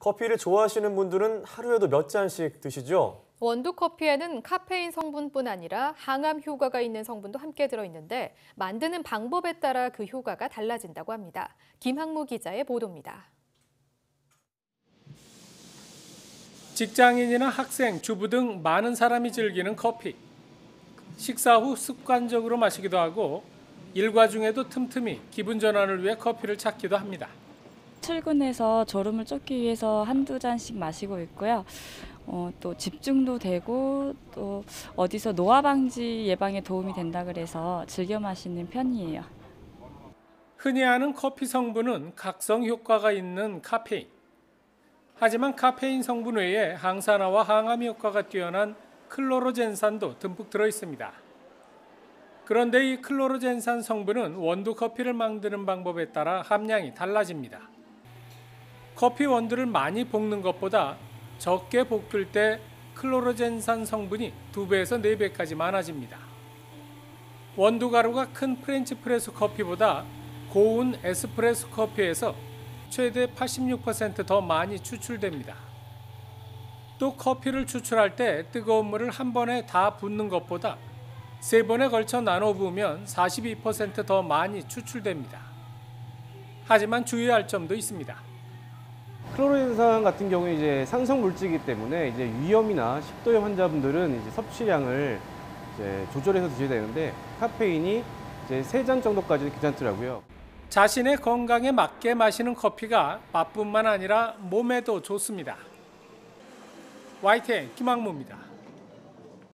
커피를 좋아하시는 분들은 하루에도 몇 잔씩 드시죠? 원두 커피에는 카페인 성분뿐 아니라 항암 효과가 있는 성분도 함께 들어있는데 만드는 방법에 따라 그 효과가 달라진다고 합니다. 김학무 기자의 보도입니다. 직장인이나 학생, 주부 등 많은 사람이 즐기는 커피. 식사 후 습관적으로 마시기도 하고 일과 중에도 틈틈이 기분 전환을 위해 커피를 찾기도 합니다. 출근해서 졸음을 쫓기 위해서 한두 잔씩 마시고 있고요. 어, 또 집중도 되고 또 어디서 노화 방지 예방에 도움이 된다 그래서 즐겨 마시는 편이에요. 흔히 아는 커피 성분은 각성 효과가 있는 카페인. 하지만 카페인 성분 외에 항산화와 항암 효과가 뛰어난 클로로젠산도 듬뿍 들어 있습니다. 그런데 이 클로로젠산 성분은 원두 커피를 만드는 방법에 따라 함량이 달라집니다. 커피 원두를 많이 볶는 것보다 적게 볶을 때 클로로젠산 성분이 2배에서 4배까지 많아집니다. 원두 가루가 큰 French press 커피보다 고운 에스프레소 커피에서 최대 86%더 많이 추출됩니다. 또 커피를 추출할 때 뜨거운 물을 한 번에 다 붓는 것보다 세 번에 걸쳐 나눠 부으면 42%더 많이 추출됩니다. 하지만 주의할 점도 있습니다. 클로로젠산 같은 경우에 이제 산성 물질이기 때문에 이제 위염이나 식도염 환자분들은 이제 섭취량을 이제 조절해서 드셔야 되는데 카페인이 이제 세 잔 정도까지는 괜찮더라고요. 자신의 건강에 맞게 마시는 커피가 맛뿐만 아니라 몸에도 좋습니다. YTN 김학무입니다.